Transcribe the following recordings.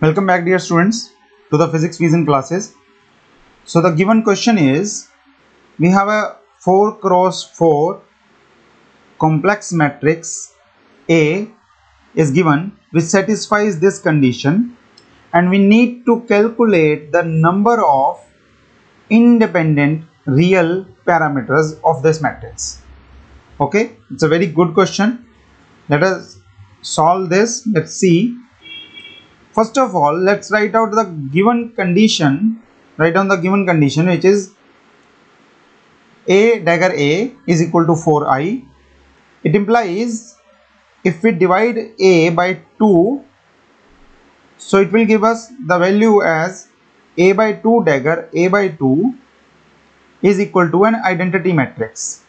Welcome back dear students to the physics vision classes. So the given question is we have a 4 cross 4 complex matrix A is given which satisfies this condition and we need to calculate the number of independent real parameters of this matrix. Okay, it's a very good question. Let us solve this. Let's see first of all let's write out the given condition write down the given condition which is a dagger a is equal to 4i it implies if we divide a by 2 so it will give us the value as a by 2 dagger a by 2 is equal to an identity matrix.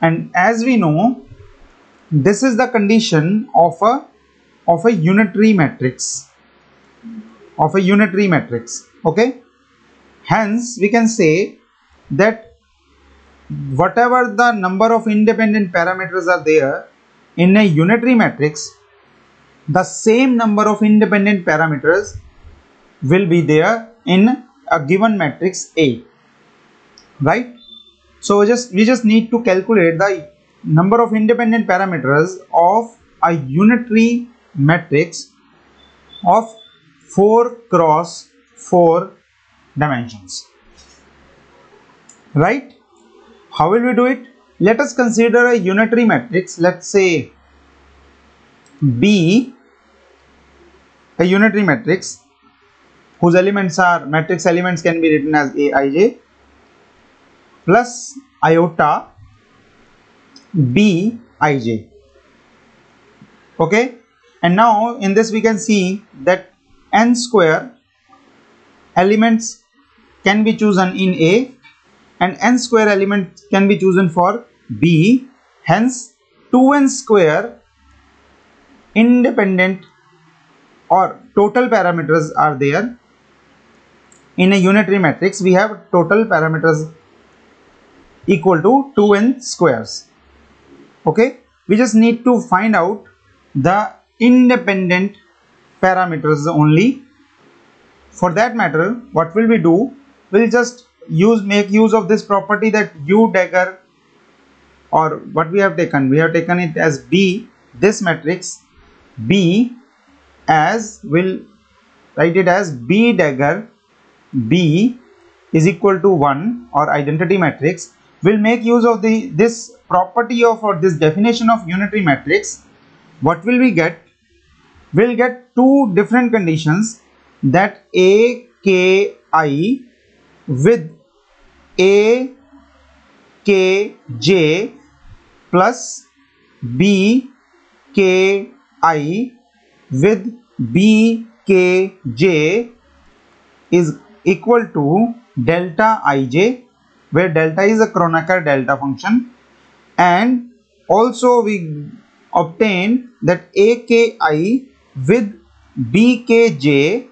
And as we know this is the condition of a of a unitary matrix of a unitary matrix okay? Hence we can say that whatever the number of independent parameters are there in a unitary matrix the same number of independent parameters will be there in a given matrix A right? So just we just need to calculate the number of independent parameters of a unitary matrix of 4 cross 4 dimensions. Right? How will we do it? Let us consider a unitary matrix. Let's say b a unitary matrix whose elements are matrix elements can be written as aij plus iota bij okay? And now in this we can see that n square elements can be chosen in A and n square element can be chosen for B. Hence 2n square independent or total parameters are there. In a unitary matrix we have total parameters equal to 2n squares. Okay? We just need to find out the independent parameters only. For that matter what will we do? We'll just use make use of this property that u dagger or what we have taken. We have taken it as b. This matrix b as will write it as b dagger b is equal to 1 or identity matrix. Will make use of the this property of or this definition of unitary matrix. What will we get we'll get two different conditions that a k i with a k j plus b k i with b k j is equal to delta ij where delta is a Kronecker delta function. And also we obtain that aki with bkj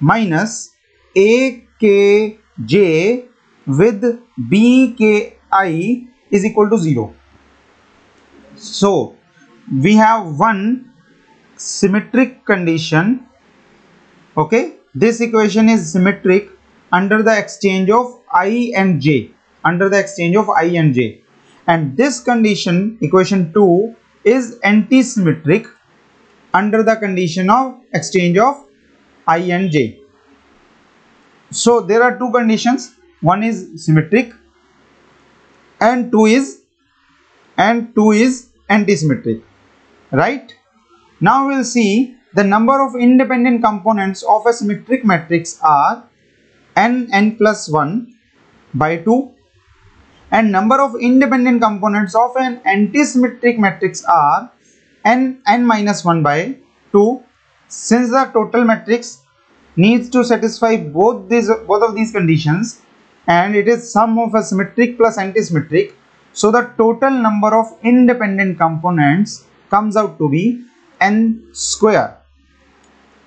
minus akj with bki is equal to 0. So we have one symmetric condition. Okay? This equation is symmetric under the exchange of i and j. Under the exchange of i and j. And this condition equation 2 is anti-symmetric under the condition of exchange of i and j. So there are two conditions one is symmetric and two is and two is anti-symmetric right. Now we will see the number of independent components of a symmetric matrix are n n plus 1 by 2 and number of independent components of an anti-symmetric matrix are n n minus 1 by 2 since the total matrix needs to satisfy both these both of these conditions and it is sum of a symmetric plus antisymmetric so the total number of independent components comes out to be n square.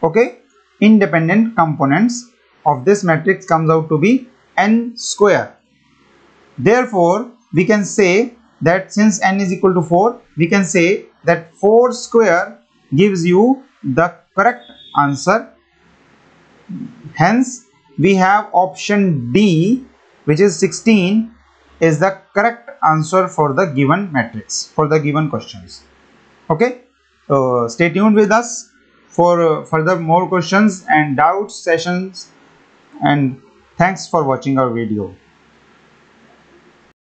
Okay? Independent components of this matrix comes out to be n square. Therefore we can say that since n is equal to 4 we can say that 4 square gives you the correct answer. Hence we have option D which is 16 is the correct answer for the given matrix for the given questions. Okay? Uh, stay tuned with us for uh, further more questions and doubts sessions and thanks for watching our video